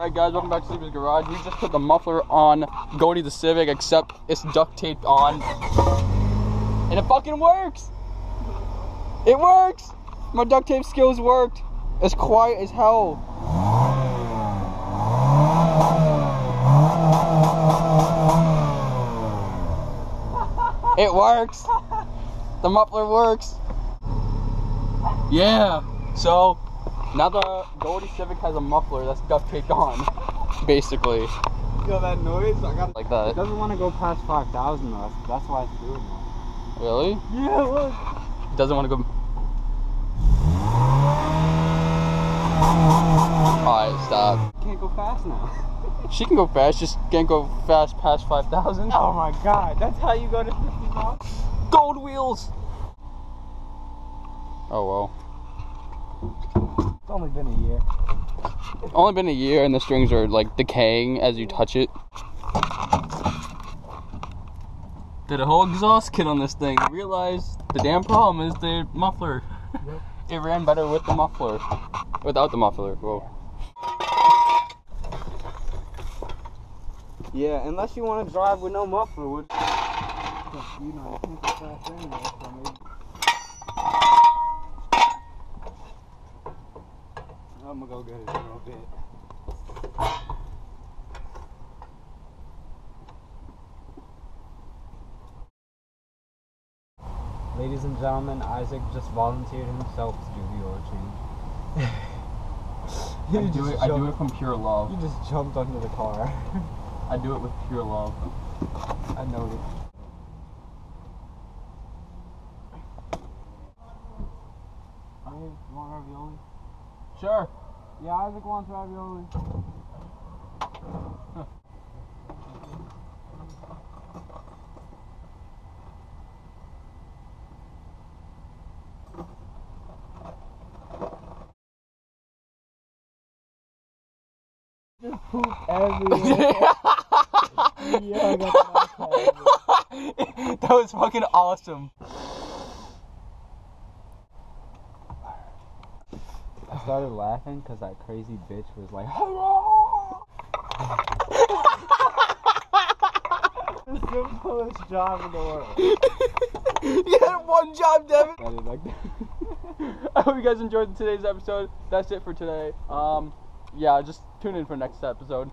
Alright guys, welcome back to Sleeperz Garage. We just put the muffler on Goldy the Civic, except it's duct taped on. And it fucking works! It works! My duct tape skills worked. It's quiet as hell. It works! The muffler works. Yeah. So now the Goldy Civic has a muffler that's duct taped on, basically, Yo, that noise, I got. like that. It doesn't want to go past 5,000 though. That's, why it's doing that. Really? Yeah, look. Doesn't want to go. Alright, stop. Can't go fast now. She can go fast, just can't go fast past 5,000. Oh my god, that's how you go to 50 miles? Gold wheels! Oh well. It's only been a year. It's only been a year and the strings are like decaying as you touch it. Did a whole exhaust kit on this thing. Realized the damn problem is the muffler. it ran better with the muffler. Without the muffler. Whoa. Yeah, unless you want to drive with no muffler, which. You know, you can't go fast anyway, so maybe. I'm gonna go get it in a little bit. Ladies and gentlemen, Isaac just volunteered himself to do the oil change. I do just it I do it from pure love. You just jumped under the car. I do it with pure love. I know Hey, you want ravioli? Sure. Yeah, Isaac wants ravioli. Just poop everywhere. yeah, I got the that was fucking awesome. I started laughing because that crazy bitch was like, the simplest job in the world. you had one job, Devin. That is like, I hope you guys enjoyed today's episode. That's it for today. Um, yeah, just tune in for next episode.